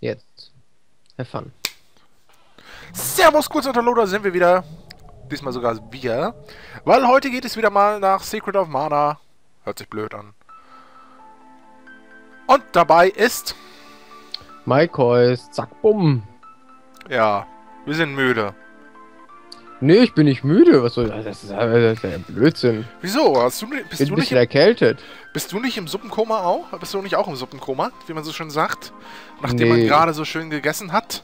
Jetzt. Have fun. Servus, kurz unter Loader sind wir wieder. Diesmal sogar wir. Weil heute geht es wieder mal nach Secret of Mana. Hört sich blöd an. Und dabei ist... Maikois, zack, bumm. Ja, wir sind müde. Nee, ich bin nicht müde. Was soll das? Das ist, das ist ja Blödsinn. Wieso? Hast du, bist, Bin du ein nicht erkältet. bist du nicht im Suppenkoma auch? Bist du nicht auch im Suppenkoma, wie man so schön sagt? Nachdem man Nee. gerade so schön gegessen hat?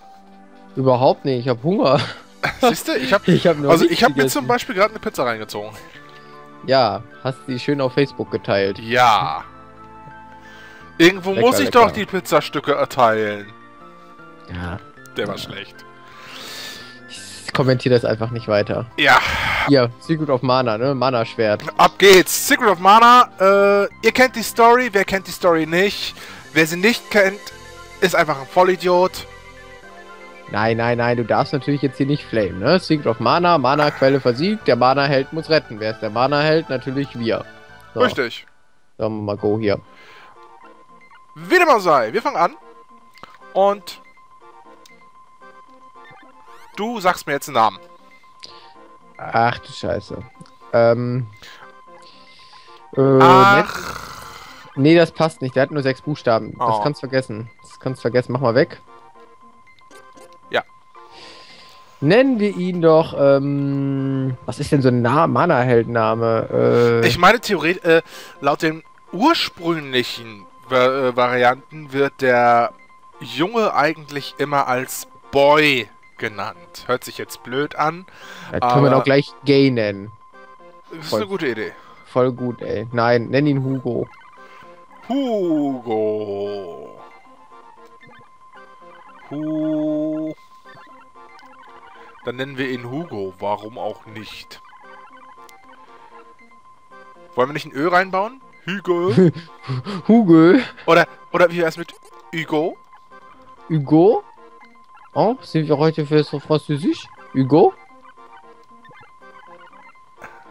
Überhaupt nicht. Ich habe Hunger. Siehst du, ich habe Ich nur also ich habe mir zum Beispiel gerade eine Pizza reingezogen. Ja, hast die schön auf Facebook geteilt. Ja. Irgendwo Lecker, muss ich lecker. doch die Pizzastücke erteilen. Ja. Der war schlecht. Kommentiere das einfach nicht weiter. Ja, Hier, Secret of Mana, ne? Mana-Schwert. ab geht's. Secret of Mana. Äh, ihr kennt die Story. Wer kennt die Story nicht? Wer sie nicht kennt, ist einfach ein Vollidiot. Nein, nein, nein, du darfst natürlich jetzt hier nicht flamen, ne? Secret of Mana, Mana-Quelle versiegt, der Mana-Held muss retten. Wer ist der Mana-Held? Natürlich wir. So, Richtig. Sagen wir mal go hier. Wie dem auch sei. Wir fangen an. Und du sagst mir jetzt einen Namen. Ach du Scheiße. Ähm. Äh, Ach. nee, das passt nicht. Der hat nur sechs Buchstaben. Das Oh. kannst du vergessen. Das kannst du vergessen. Mach mal weg. Ja. Nennen wir ihn doch, ähm. Was ist denn so ein Na Mana-Heldname? Äh, Ich meine, theoretisch, äh, laut den ursprünglichen äh, Varianten wird der Junge eigentlich immer als Boy genannt. Hört sich jetzt blöd an. da können wir doch gleich Gay nennen. Das ist Voll. eine gute Idee. Voll gut, ey. Nein, nenn ihn Hugo. Hugo. Hu. Dann nennen wir ihn Hugo. Warum auch nicht? Wollen wir nicht ein Ö reinbauen? Hugo. Hugo. oder, oder wie wär's mit Hugo? Hugo? Oh, sind wir heute für so Französisch? Hugo?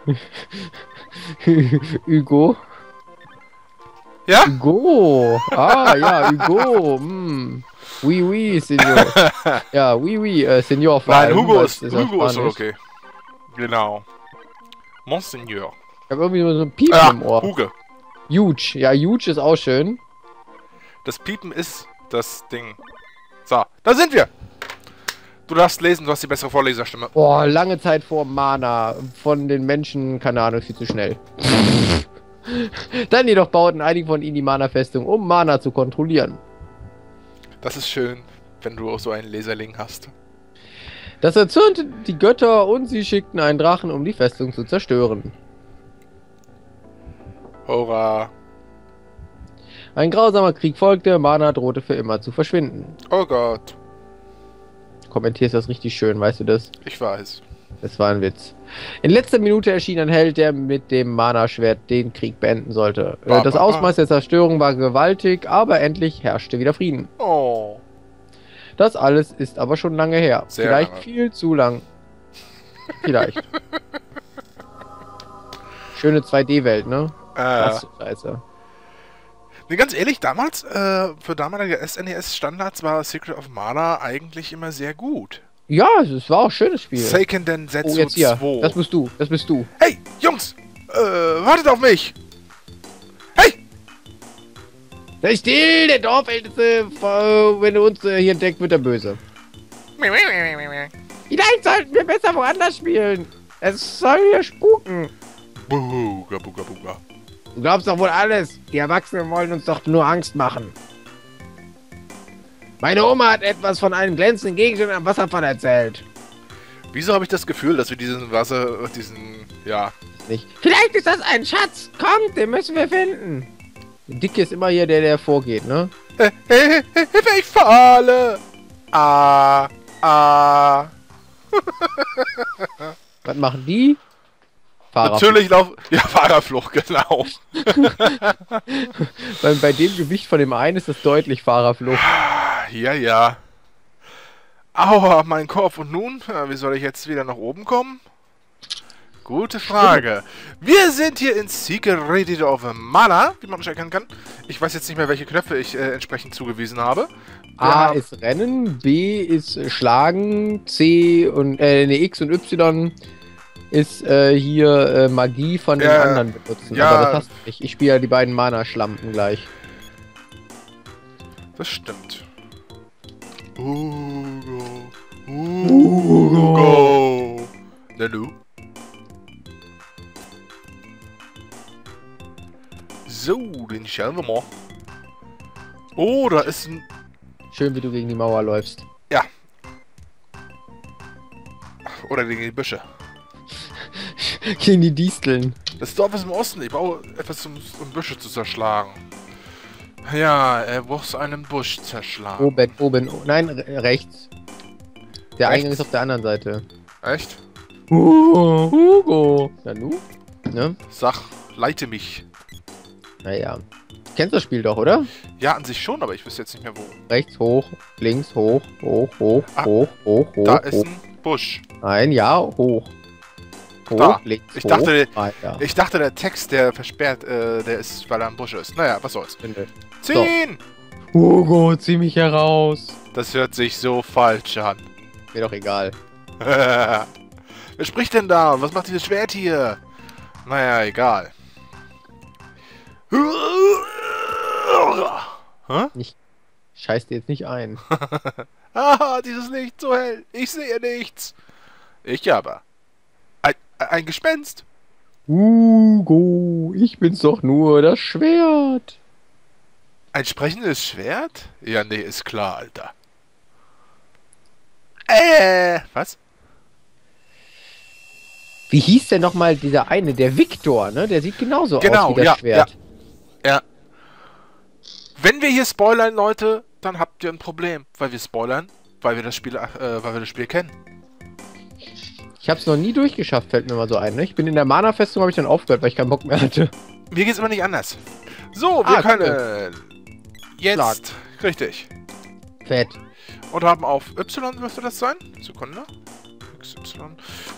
Hugo? Ja? Hugo! Ah, ja, Hugo! Mm. Oui, oui, Senor. Ja, oui, oui, äh, Senor. Nein, Hugo ist, auf Hugo ist okay. Genau. Monseigneur. Ich hab irgendwie so ein Piepen Ah, im Ohr. Huge. Huge. Ja, Huge ist auch schön. Das Piepen ist das Ding. So, da sind wir. Du darfst lesen, du hast die bessere Vorleserstimme. Boah, lange Zeit vor Mana. Von den Menschen, keine Ahnung, viel zu schnell. Dann jedoch bauten einige von ihnen die Mana-Festung, um Mana zu kontrollieren. Das ist schön, wenn du auch so einen Leserling hast. Das erzürnte die Götter und sie schickten einen Drachen, um die Festung zu zerstören. Hurra. Ein grausamer Krieg folgte, Mana drohte für immer zu verschwinden. Oh Gott. Kommentierst das richtig schön, weißt du das? Ich weiß. Das war ein Witz. In letzter Minute erschien ein Held, der mit dem Mana-Schwert den Krieg beenden sollte. Äh, Ba, Das ba, ba. Ausmaß der Zerstörung war gewaltig, aber endlich herrschte wieder Frieden. Oh. Das alles ist aber schon lange her. Sehr Vielleicht lange. viel zu lang. Vielleicht. Schöne 2D-Welt, ne? Äh, Scheiße. Nee, ganz ehrlich, damals, äh, für damalige SNES-Standards war Secret of Mana eigentlich immer sehr gut. Ja, es war auch ein schönes Spiel. Seiken Densetsu oh, jetzt hier. 2. Das bist du. Das bist du. hey, Jungs! Äh, wartet auf mich! Hey! Sei still, der Dorfälteste. äh, Wenn er uns äh, hier entdeckt, wird er böse. Vielleicht sollten wir besser woanders spielen. Es soll hier spuken. Buga, buga, buga. Du glaubst doch wohl alles. Die Erwachsenen wollen uns doch nur Angst machen. Meine Oma hat etwas von einem glänzenden Gegenstand am Wasserfall erzählt. Wieso habe ich das Gefühl, dass wir diesen Wasser, diesen, ja, Nicht. Vielleicht ist das ein Schatz. Kommt, den müssen wir finden. Der Dicke ist immer hier der, der vorgeht, ne? Äh, äh, äh, Hilfe, ich falle! Ah, ah. Was machen die? Natürlich lauf. Ja, Fahrerflucht, genau. Bei, bei dem Gewicht von dem einen ist das deutlich Fahrerflucht. Ja, ja. Aua, mein Kopf. Und nun? Äh, Wie soll ich jetzt wieder nach oben kommen? Gute Frage. Wir sind hier in Secret of Mana, wie man schon erkennen kann. Ich weiß jetzt nicht mehr, welche Knöpfe ich äh, entsprechend zugewiesen habe. Wir A ist Rennen, B ist Schlagen, C und äh, ne, X und Y ist äh, hier äh, Magie von den Ja, anderen benutzen. ja. Aber das hast du nicht. Ich spiele ja die beiden Mana-Schlampen gleich. Das stimmt. Ugo. Ugo. Nanu. So, den schauen wir mal. Oh, da ist ein... Schön, wie du gegen die Mauer läufst. Oder gegen die Büsche. gegen die Disteln. Das Dorf ist im Osten. Ich brauche etwas, um, um Büsche zu zerschlagen. Ja, er muss einen Busch zerschlagen. Oben, oben, o- nein, re rechts. Der Rechts? Eingang ist auf der anderen Seite. Echt? Hugo, Hugo. Nanu? Ne? Sag, leite mich. Naja. Kennst das Spiel doch, oder? Ja, an sich schon, aber ich wüsste jetzt nicht mehr wo. Rechts hoch, links hoch, hoch, hoch, Ah, hoch, hoch, hoch, Da hoch. ist ein Busch. Nein, ja, hoch. Hoch, Da. links, Ich dachte- weiter. Ich dachte, der Text, der versperrt, äh, der ist, weil er am Busch ist. Naja, was soll's. finde. Ziehen! Hugo, zieh mich heraus. Das hört sich so falsch an. Mir doch egal. Wer spricht denn da? Was macht dieses Schwert hier? Naja, egal. Hä? Scheiß dir jetzt nicht ein. Ah, dieses Licht so hell. Ich sehe nichts. Ich aber. Ein, Gespenst. Hugo, ich bin's doch nur, das Schwert. Ein sprechendes Schwert? Ja, nee, ist klar, Alter. Äh, was? Wie hieß denn nochmal dieser eine, der Viktor, ne? Der sieht genauso Genau, aus wie das ja, Schwert. Ja. Wenn wir hier spoilern, Leute, dann habt ihr ein Problem. Weil wir spoilern, weil wir das Spiel, äh, weil wir das Spiel kennen. Ich hab's noch nie durchgeschafft, fällt mir mal so ein, ne? Ich bin in der Mana-Festung, habe ich dann aufgehört, weil ich keinen Bock mehr hatte. Mir geht's immer nicht anders. So, wir Ah, können jetzt, richtig, Fett. und haben auf Y, müsste das sein? Sekunde. XY.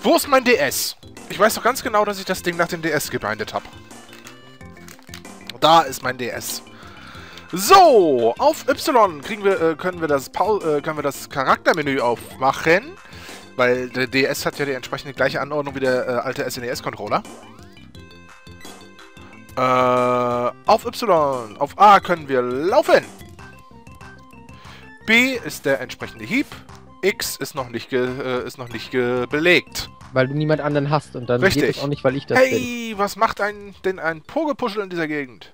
Wo ist mein DS? Ich weiß doch ganz genau, dass ich das Ding nach dem DS gebindet habe. Da ist mein DS. So, auf Y kriegen wir, äh, können, wir das äh, können wir das Charaktermenü aufmachen. Weil der DS hat ja die entsprechende gleiche Anordnung wie der äh, alte SNES-Controller. Äh, auf Y, auf A können wir laufen. B ist der entsprechende Hieb. X ist noch nicht, ge, äh, ist noch nicht belegt. Weil du niemand anderen hast und dann Richtig. geht es auch nicht, weil ich das bin. Hey, was macht ein, denn ein Pogepuschel in dieser Gegend?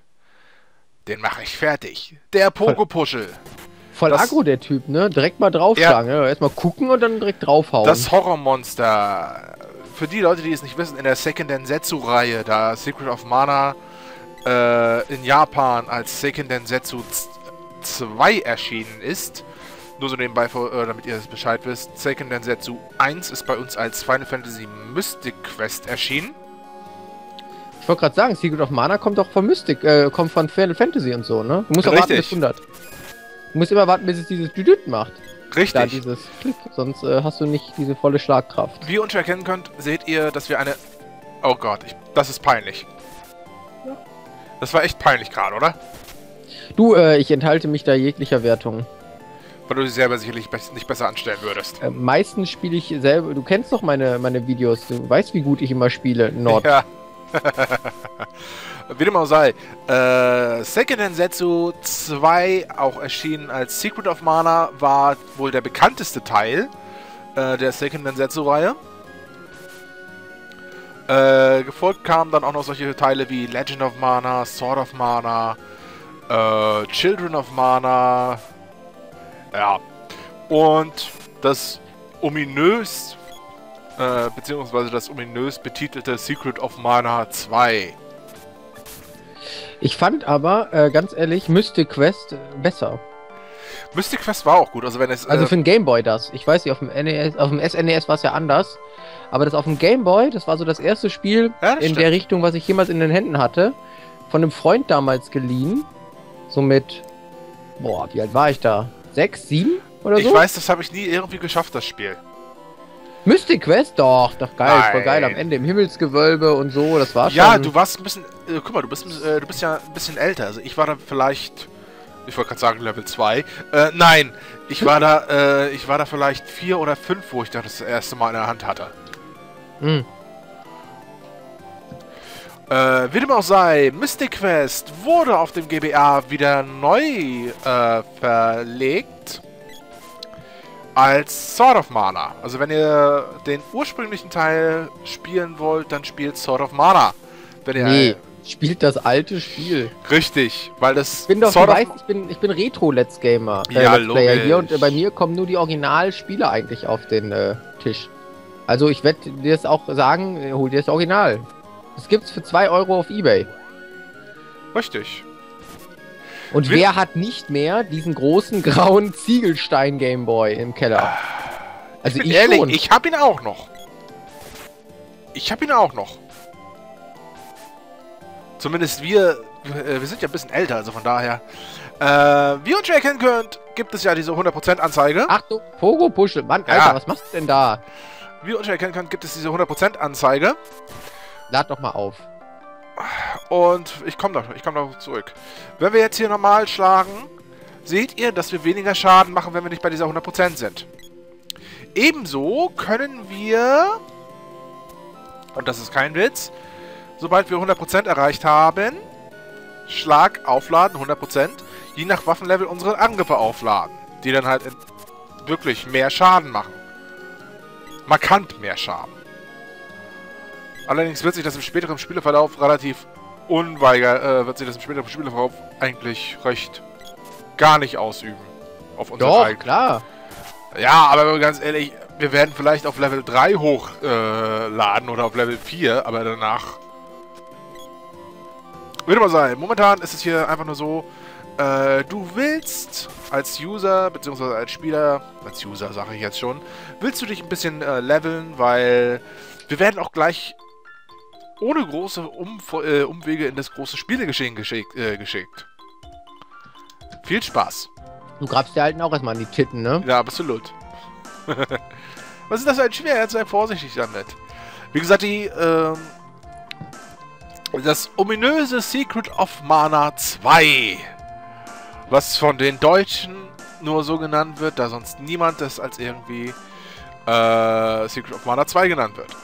Den mache ich fertig. Der Pogepuschel. Voll das- aggro, der Typ, ne? Direkt mal draufschlagen, ja. Erstmal gucken und dann direkt draufhauen. Das Horrormonster. Für die Leute, die es nicht wissen, in der Second Densetsu-Reihe, da Secret of Mana äh, in Japan als Second Densetsu 2 erschienen ist, nur so nebenbei, äh, damit ihr das Bescheid wisst, Second Densetsu 1 ist bei uns als Final Fantasy Mystic Quest erschienen. ich wollte gerade sagen, Secret of Mana kommt doch von Mystic, äh, kommt von Final Fantasy und so, ne? Du musst auch warten bis Richtig. 100. Du musst immer warten, bis es dieses Düdüt macht. Da Richtig. dieses Klick, sonst äh, hast du nicht diese volle Schlagkraft. Wie ihr uns erkennen könnt, seht ihr, dass wir eine... Oh Gott, ich, das ist peinlich. Ja. Das war echt peinlich gerade, oder? Du, äh, ich enthalte mich da jeglicher Wertung. Weil du dich selber sicherlich be nicht besser anstellen würdest. Äh, meistens spiele ich selber, du kennst doch meine, meine Videos, du weißt, wie gut ich immer spiele. Nord. Ja. Wie dem auch sei. Äh, Second Densetsu 2, auch erschienen als Secret of Mana, war wohl der bekannteste Teil äh, der Second Densetsu-Reihe. Äh, gefolgt kamen dann auch noch solche Teile wie Legend of Mana, Sword of Mana, äh, Children of Mana. Ja. Und das ominös äh, beziehungsweise das ominös betitelte Secret of Mana 2. Ich fand aber, äh, ganz ehrlich, Mystic Quest äh, besser. Mystic Quest war auch gut, also wenn es... Also äh, für den Gameboy das. Ich weiß nicht, auf dem NES, auf dem SNES war es ja anders. Aber das auf dem Gameboy, das war so das erste Spiel Ja, das in stimmt. der Richtung, was ich jemals in den Händen hatte. Von einem Freund damals geliehen. So mit, boah, wie alt war ich da? Sechs, sieben oder ich so? weiß, das habe ich nie irgendwie geschafft, das Spiel. Mystic Quest? Doch, doch geil, Nein. voll geil. Am Ende im Himmelsgewölbe und so, das war schon. Ja, du warst ein bisschen. Äh, guck mal, du bist, äh, du bist ja ein bisschen älter. Also ich war da vielleicht. Ich wollte gerade sagen Level 2. Äh, nein, ich war da, äh, ich war da vielleicht 4 oder 5, wo ich das das erste Mal in der Hand hatte. Hm. Äh, wie dem auch sei, Mystic Quest wurde auf dem GBA wieder neu äh, verlegt. Als Sword of Mana. Also wenn ihr den ursprünglichen Teil spielen wollt, dann spielt Sword of Mana. Wenn ihr Nee, spielt das alte Spiel. Richtig, weil das Ich bin doch, Sword du of- weißt, ich bin, ich bin Retro-Let's Gamer. Äh, Ja, Let's Player hier und äh, bei mir kommen nur die Originalspiele eigentlich auf den äh, Tisch. Also ich werde dir das auch sagen, äh, hol dir das Original. Das gibt's für 2 Euro auf Ebay. Richtig. Und wer hat nicht mehr diesen großen grauen Ziegelstein Gameboy im Keller? Also bin ich, ehrlich, schon. ich hab ihn auch noch. Ich hab ihn auch noch. Zumindest wir, äh, wir sind ja ein bisschen älter, also von daher. Äh, wie ihr uns schon erkennen könnt, gibt es ja diese 100% Anzeige. Achtung, Pogo Puschel. Mann, Ja. Alter, was machst du denn da? Wie ihr uns schon erkennen könnt, gibt es diese 100% Anzeige. Lad doch mal auf. Und ich komme da, ich komme darauf zurück. Wenn wir jetzt hier normal schlagen, seht ihr, dass wir weniger Schaden machen, wenn wir nicht bei dieser 100% sind. Ebenso können wir, und das ist kein Witz, sobald wir 100% erreicht haben, Schlag aufladen, 100%, je nach Waffenlevel unsere Angriffe aufladen, die dann halt wirklich mehr Schaden machen. Markant mehr Schaden. Allerdings wird sich das im späteren Spieleverlauf relativ unweiger, äh, wird sich das im späteren Spieleverlauf eigentlich recht gar nicht ausüben. Auf unser Doch, Eigen- klar. Ja, aber ganz ehrlich, wir werden vielleicht auf Level 3 hochladen äh, oder auf Level 4, aber danach. Würde mal sein. Momentan ist es hier einfach nur so, äh, du willst als User, beziehungsweise als Spieler, als User sage ich jetzt schon, willst du dich ein bisschen äh, leveln, weil wir werden auch gleich ohne große Umf äh, Umwege in das große Spielegeschehen geschickt. Äh, geschickt. Viel Spaß. Du grabst dir halt auch erstmal an die Titten, ne? Ja, absolut. Was ist das für ein Schwer? Sei vorsichtig damit. Wie gesagt, die, ähm, das ominöse Secret of Mana 2, was von den Deutschen nur so genannt wird, da sonst niemand das als irgendwie äh, Secret of Mana 2 genannt wird.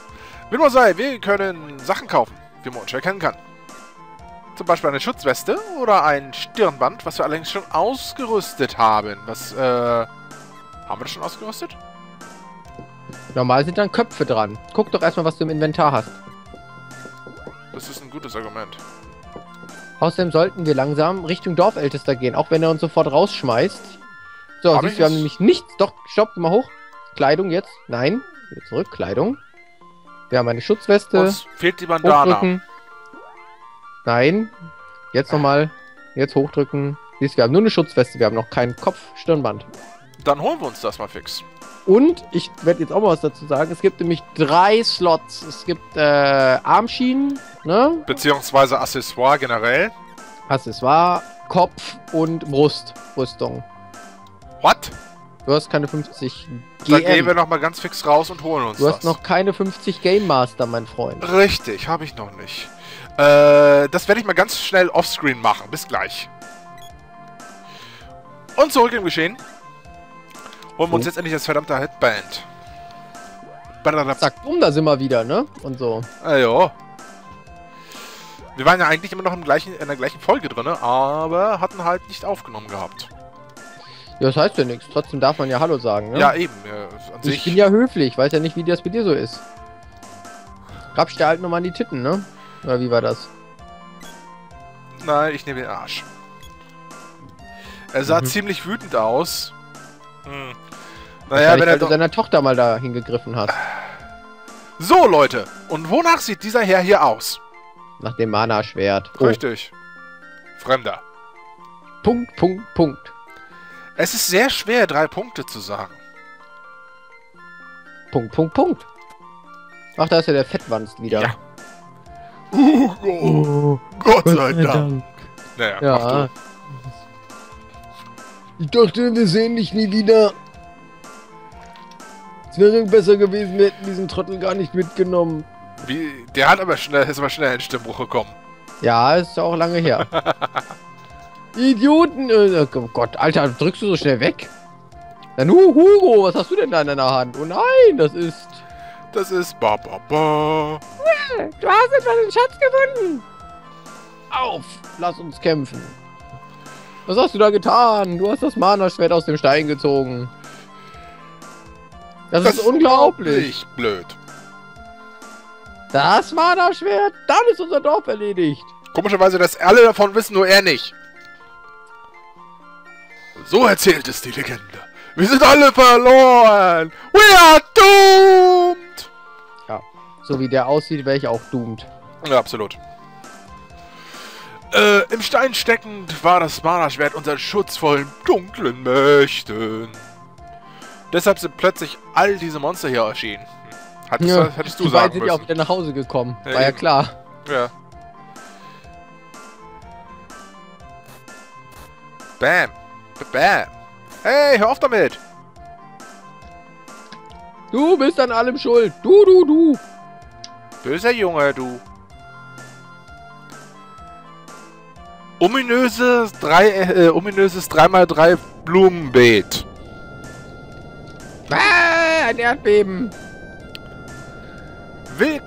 Wie man sei, wir können Sachen kaufen, wie man uns erkennen kann. Zum Beispiel eine Schutzweste oder ein Stirnband, was wir allerdings schon ausgerüstet haben. Was, äh, haben wir das schon ausgerüstet? Normal sind dann Köpfe dran. Guck doch erstmal, was du im Inventar hast. Das ist ein gutes Argument. Außerdem sollten wir langsam Richtung Dorfältester gehen, auch wenn er uns sofort rausschmeißt. So, Hab siehst wir haben nämlich nichts. Doch, stopp, mal hoch. Kleidung jetzt. Nein. Wieder zurück. Kleidung. Wir haben eine Schutzweste. Uns fehlt die Bandana. Hochdrücken. Nein. Jetzt nochmal. Jetzt hochdrücken. Siehst, wir haben nur eine Schutzweste. Wir haben noch kein Kopf-Stirnband. Dann holen wir uns das mal fix. Und ich werde jetzt auch mal was dazu sagen. Es gibt nämlich drei Slots. Es gibt äh, Armschienen, ne? Beziehungsweise Accessoire generell. Accessoire, Kopf und Brustrüstung. What? Du hast keine 50 Dann gehen wir GM. nochmal ganz fix raus und holen uns Du hast das. noch keine 50 Game Master, mein Freund. Richtig, habe ich noch nicht. Äh, das werde ich mal ganz schnell offscreen machen. Bis gleich. Und zurück im Geschehen. Holen wir uns jetzt endlich das verdammte Headband. Zack, bumm, da sind wir wieder, ne? Und so. Ah, ja. Wir waren ja eigentlich immer noch im gleichen, in der gleichen Folge drin, aber hatten halt nicht aufgenommen gehabt. Ja, das heißt ja nichts. Trotzdem darf man ja Hallo sagen, ne? Ja, eben. An ich bin ja höflich. Weiß ja nicht, wie das bei dir so ist. Grabst dir halt nochmal an die Titten, ne? Oder wie war das? Nein, ich nehme den Arsch. Er sah Mhm. ziemlich wütend aus. Hm. Naja, wenn er doch... deiner Tochter mal da hingegriffen hast. So, Leute. Und wonach sieht dieser Herr hier aus? Nach dem Mana-Schwert. Oh. Richtig. Fremder. Punkt, Punkt, Punkt. Es ist sehr schwer, drei Punkte zu sagen. Punkt, Punkt, Punkt. Ach, da ist ja der Fettwanst wieder. Ja. Uh, Oh, Gott sei Dank. Naja, mach Ja. du. Ich dachte, wir sehen dich nie wieder. Es wäre besser gewesen, wir hätten diesen Trottel gar nicht mitgenommen. Wie, der hat aber schnell, ist aber schnell in Stimmbruch gekommen. Ja, ist auch lange her. Idioten! Äh, oh Gott, Alter, drückst du so schnell weg? Na nu, Hugo, was hast du denn da in deiner Hand? Oh nein, das ist... Das ist ba ba ba. Du hast etwa den Schatz gefunden! Auf, lass uns kämpfen. Was hast du da getan? Du hast das Mana-Schwert aus dem Stein gezogen. Das, ist unglaublich. blöd. Das Mana-Schwert, dann ist unser Dorf erledigt. Komischerweise, dass alle davon wissen, nur er nicht. So erzählt es die Legende. Wir sind alle verloren. We are doomed. Ja, so wie der aussieht, wäre ich auch doomed. Ja, absolut. Äh, im Stein steckend war das Mana-Schwert unser Schutz vor den dunklen Mächten. Deshalb sind plötzlich all diese Monster hier erschienen. Hattest, Ja, hättest du Die sagen sind ja auch müssen. wieder nach Hause gekommen. Ja, War ja eben. klar. Ja. Bam. Bam. Hey, hör auf damit. Du bist an allem schuld. Du, du, du. Böser Junge, du. Ominöses, drei, äh, ominöses 3x3 Blumenbeet. Ah, ein Erdbeben. Will.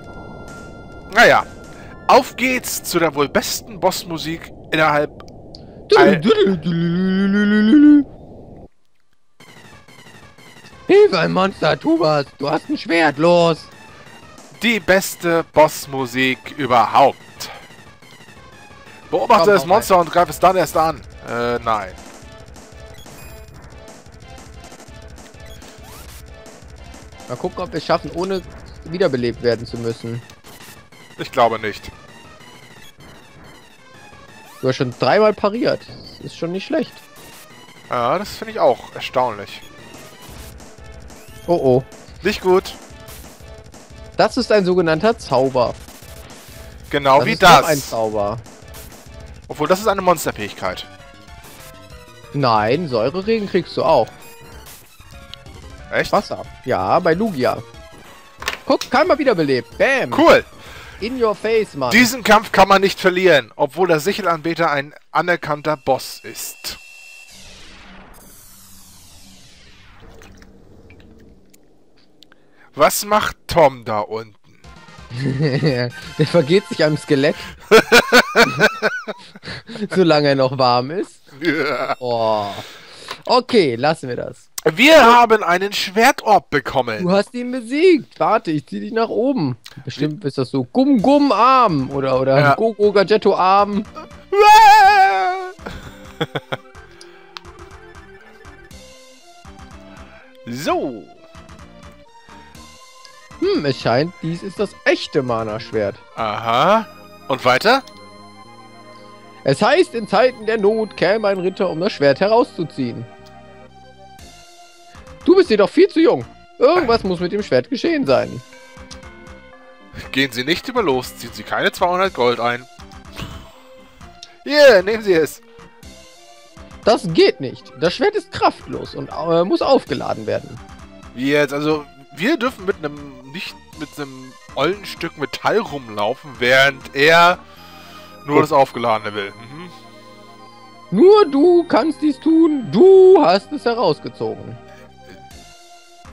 Naja. Auf geht's zu der wohl besten Bossmusik innerhalb. Hilfe, ein Monster, tu was. Du hast ein Schwert, los. Die beste Bossmusik überhaupt. Beobachte Komm, das Monster und greif es dann erst an. Äh, nein. Mal gucken, ob wir es schaffen, ohne wiederbelebt werden zu müssen. Ich glaube nicht. Du hast schon dreimal pariert. Das ist schon nicht schlecht. Ja, das finde ich auch erstaunlich. Oh oh. Nicht gut. Das ist ein sogenannter Zauber. Genau das wie ist das. ein Zauber. Obwohl, das ist eine Monsterfähigkeit. Nein, Säureregen kriegst du auch. Echt? Wasser. Ja, bei Lugia. Guck, keinmal wiederbelebt. Bam. Cool. In your face, Mann. Diesen Kampf kann man nicht verlieren, obwohl der Sichelanbeter ein anerkannter Boss ist. Was macht Tom da unten? Der vergeht sich am Skelett. Solange er noch warm ist. Oh. Okay, lassen wir das. Wir haben einen Schwertorb Du bekommen. hast ihn besiegt. Warte, ich zieh dich nach oben. Bestimmt ist das so Gum Gum Arm oder oder Ja. Go Go Gadgetto Arm. so. Hm, es scheint, dies ist das echte Mana Schwert. Aha. Und weiter? Es heißt, in Zeiten der Not käme ein Ritter, um das Schwert herauszuziehen. Du bist jedoch viel zu jung. Irgendwas muss mit dem Schwert geschehen sein. Gehen Sie nicht über los, ziehen Sie keine 200 Gold ein. Hier, nehmen Sie es. Das geht nicht. Das Schwert ist kraftlos und äh, muss aufgeladen werden. Wie jetzt? Also, wir dürfen mit einem, nicht mit einem ollen Stück Metall rumlaufen, während er nur das Aufgeladene will. Mhm. Nur du kannst dies tun. Du hast es herausgezogen.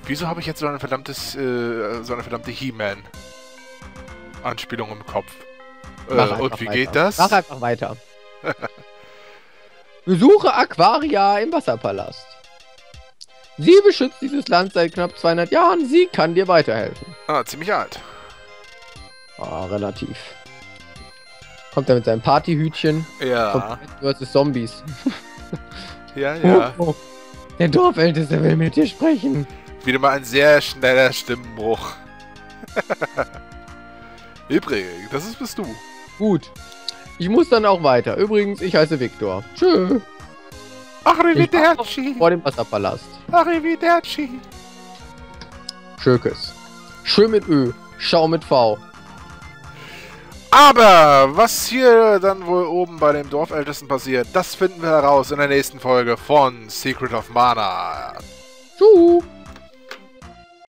Wieso habe ich jetzt so eine verdammtes, äh, so eine verdammte He-Man-Anspielung im Kopf? Äh, und wie weiter. geht das? Mach einfach weiter. Besuche Aquaria im Wasserpalast. Sie beschützt dieses Land seit knapp 200 Jahren. Sie kann dir weiterhelfen. Ah, ziemlich alt. Ah, relativ. Kommt er mit seinem Partyhütchen. Ja, Du hast es Zombies. ja, ja. Oh, oh. Der Dorfälteste will mit dir sprechen. Wieder mal ein sehr schneller Stimmenbruch. Übrigens, das ist bist du. Gut. Ich muss dann auch weiter. Übrigens, ich heiße Viktor. Tschö. Arrivederci. Vor dem Wasserpalast. Arrivederci. Schökes. Schö mit Ö. Schau mit V. Aber was hier dann wohl oben bei dem Dorfältesten passiert, das finden wir heraus in der nächsten Folge von Secret of Mana. Tschüss.